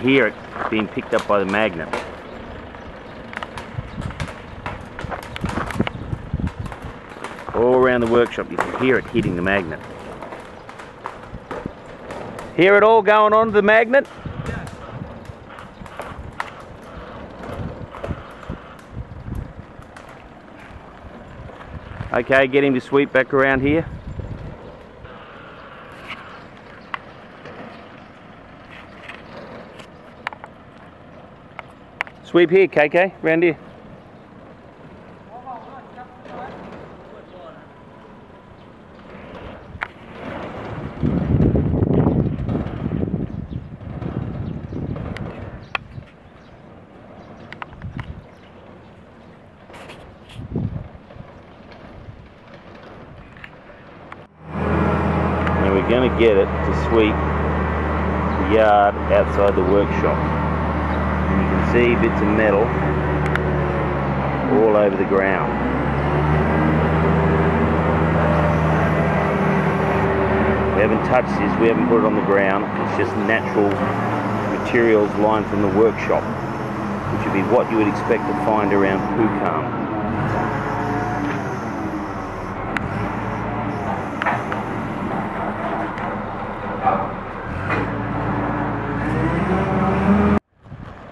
hear it being picked up by the magnet. All around the workshop you can hear it hitting the magnet. Hear it all going on to the magnet? Okay, get him to sweep back around here. Sweep here, KK, round here. Now we're going to get it to sweep the yard outside the workshop. See bits of metal all over the ground. We haven't touched this, we haven't put it on the ground. It's just natural materials lined from the workshop, which would be what you would expect to find around Phu Kham.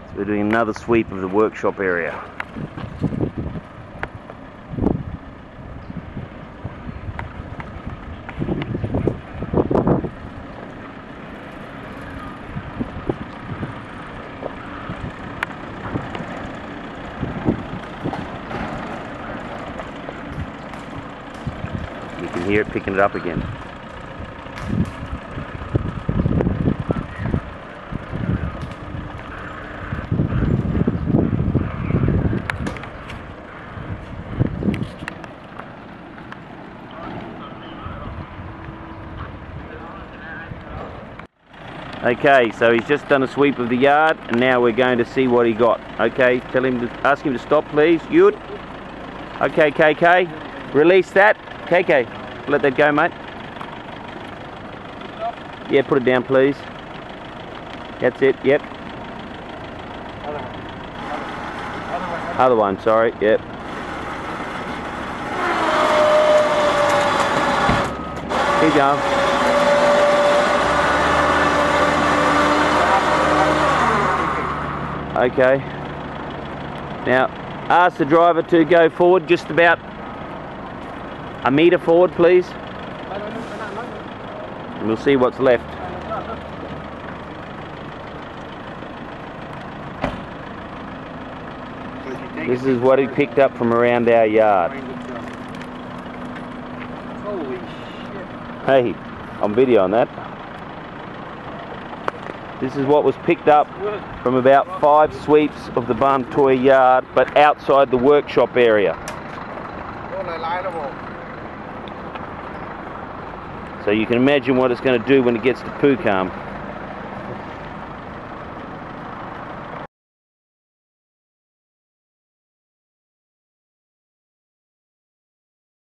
So we're doing another sweep of the workshop area. You can hear it picking it up again. Okay, so he's just done a sweep of the yard, and now we're going to see what he got. Okay, tell him to ask him to stop, please. Yud. Okay, KK, release that. KK, let that go, mate. Yeah, put it down, please. That's it. Yep. Other one, sorry. Yep. Keep going. Okay. Now, ask the driver to go forward just about a metre forward, please. And we'll see what's left. This is what he picked up from around our yard. Holy shit. Hey, I'm videoing that. This is what was picked up from about five sweeps of the Barntoy yard, but outside the workshop area. So you can imagine what it's going to do when it gets to Phu Kham.